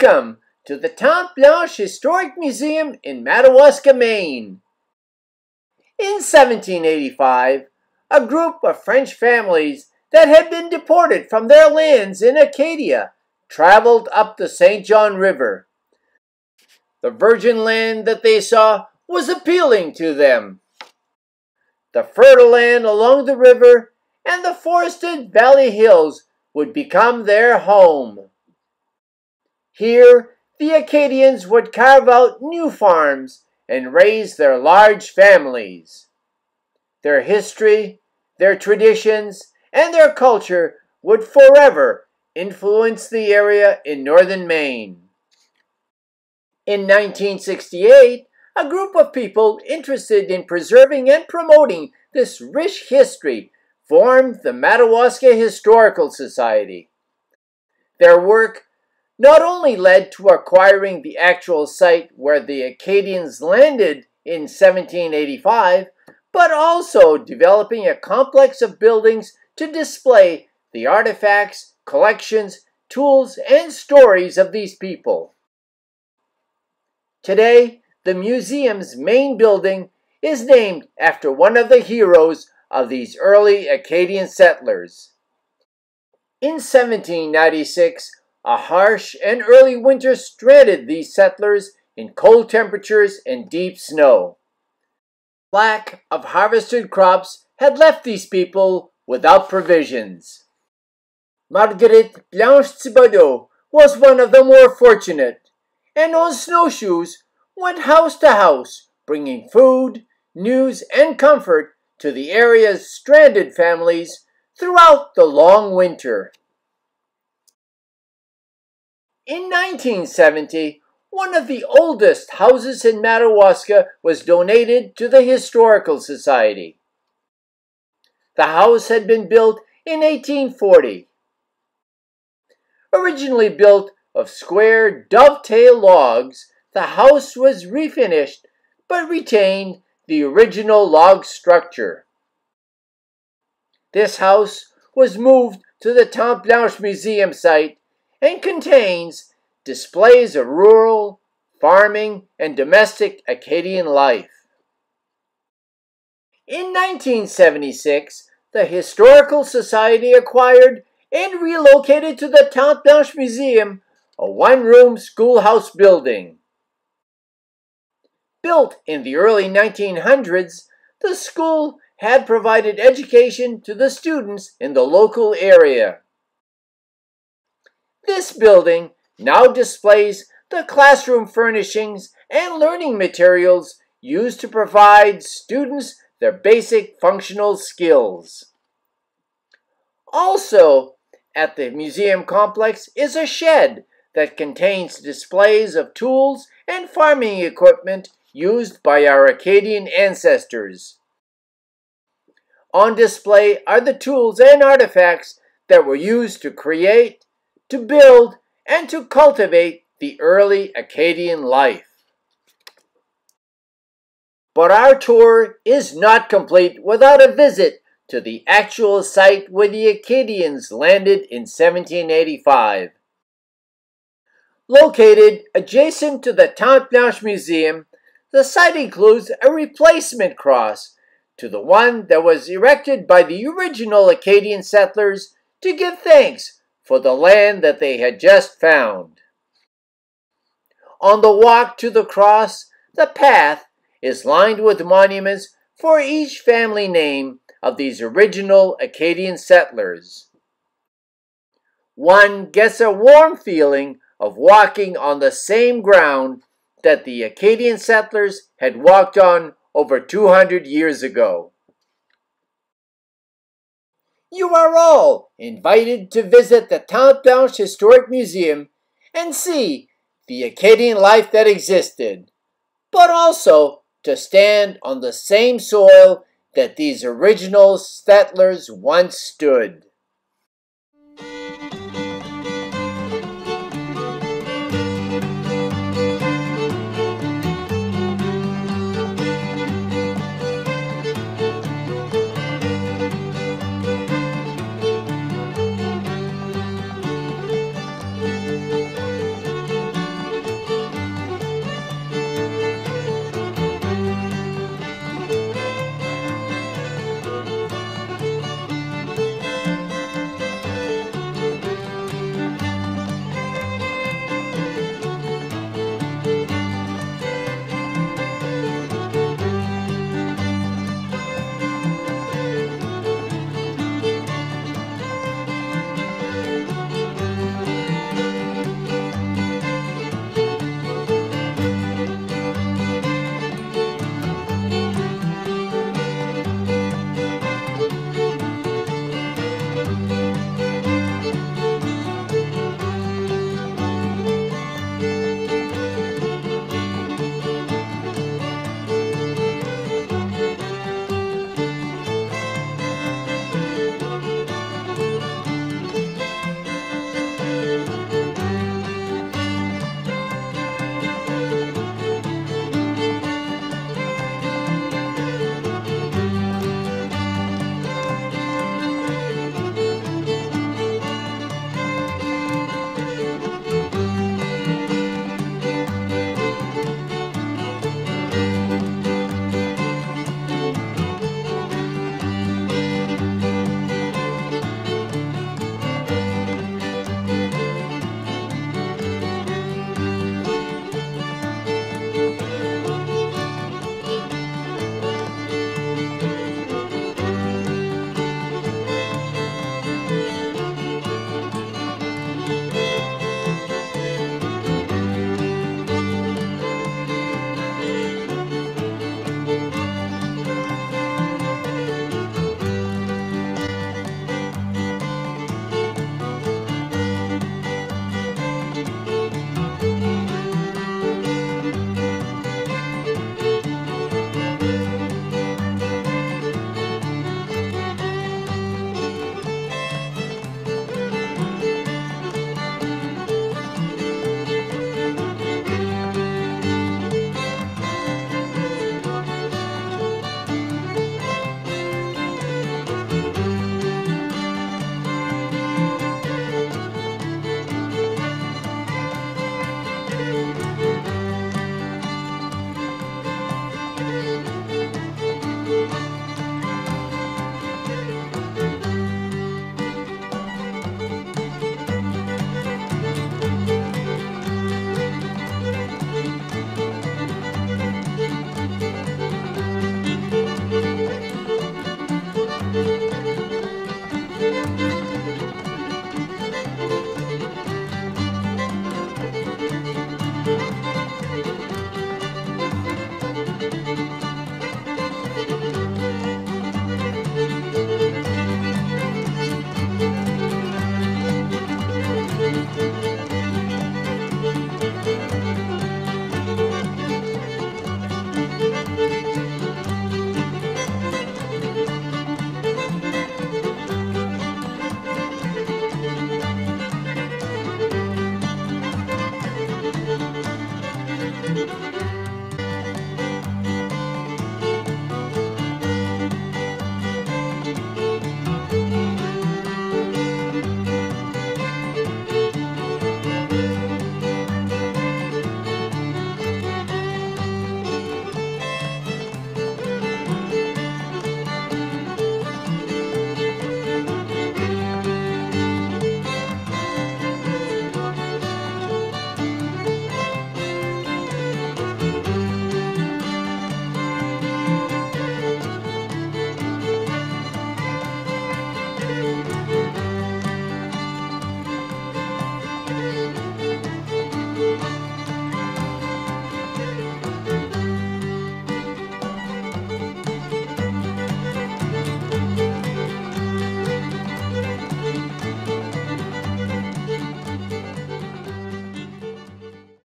Welcome to the Tante Blanche Historic Museum in Madawaska, Maine. In 1785, a group of French families that had been deported from their lands in Acadia traveled up the St. John River. The virgin land that they saw was appealing to them. The fertile land along the river and the forested valley hills would become their home. Here, the Acadians would carve out new farms and raise their large families. Their history, their traditions, and their culture would forever influence the area in northern Maine. In 1968, a group of people interested in preserving and promoting this rich history formed the Madawaska Historical Society. Their work not only led to acquiring the actual site where the Acadians landed in 1785, but also developing a complex of buildings to display the artifacts, collections, tools, and stories of these people. Today, the museum's main building is named after one of the heroes of these early Acadian settlers. In 1796, a harsh and early winter stranded these settlers in cold temperatures and deep snow. Lack of harvested crops had left these people without provisions. Marguerite Blanche Thibodeau was one of the more fortunate, and on snowshoes went house to house, bringing food, news, and comfort to the area's stranded families throughout the long winter. In 1970, one of the oldest houses in Madawaska was donated to the Historical Society. The house had been built in 1840. Originally built of square dovetail logs, the house was refinished but retained the original log structure. This house was moved to the Tante Blanche Museum site and contains displays of rural, farming, and domestic Acadian life. In 1976, the Historical Society acquired and relocated to the Tante Blanche Museum a one-room schoolhouse building. Built in the early 1900s, the school had provided education to the students in the local area. This building now displays the classroom furnishings and learning materials used to provide students their basic functional skills. Also, at the museum complex is a shed that contains displays of tools and farming equipment used by our Acadian ancestors. On display are the tools and artifacts that were used to create, to build and to cultivate the early Acadian life. But our tour is not complete without a visit to the actual site where the Acadians landed in 1785. Located adjacent to the Blanche Museum, the site includes a replacement cross to the one that was erected by the original Acadian settlers to give thanks for the land that they had just found. On the walk to the cross, the path is lined with monuments for each family name of these original Acadian settlers. One gets a warm feeling of walking on the same ground that the Acadian settlers had walked on over 200 years ago. You are all invited to visit the Tante Historic Museum and see the Acadian life that existed, but also to stand on the same soil that these original settlers once stood.